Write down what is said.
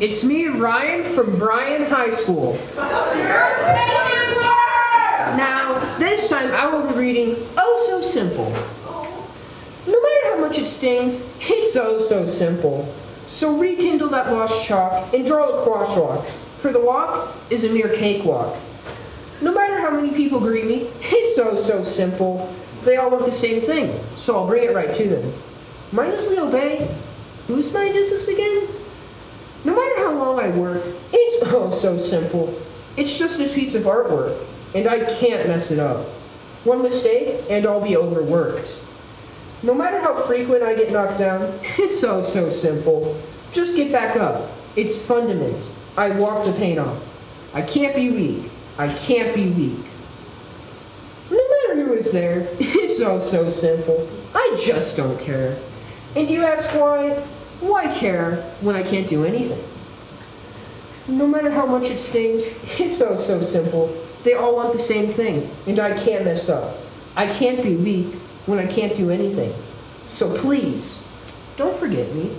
It's me, Ryan, from Bryan High School. Now, this time I will be reading Oh So Simple. No matter how much it stings, it's oh so simple. So rekindle that lost chalk and draw a crosswalk, for the walk is a mere cakewalk. No matter how many people greet me, it's oh so simple. They all want the same thing, so I'll bring it right to them. Mindlessly obey? Whose mind is this again? No matter how long I work, it's oh so simple. It's just a piece of artwork, and I can't mess it up. One mistake, and I'll be overworked. No matter how frequent I get knocked down, it's so, so simple. Just get back up. It's fundament. I walk the pain off. I can't be weak. I can't be weak. No matter who is there, it's oh so simple. I just don't care. And you ask why? Why care when I can't do anything? No matter how much it stings, it's oh so simple. They all want the same thing, and I can't mess up. I can't be weak when I can't do anything. So please, don't forget me.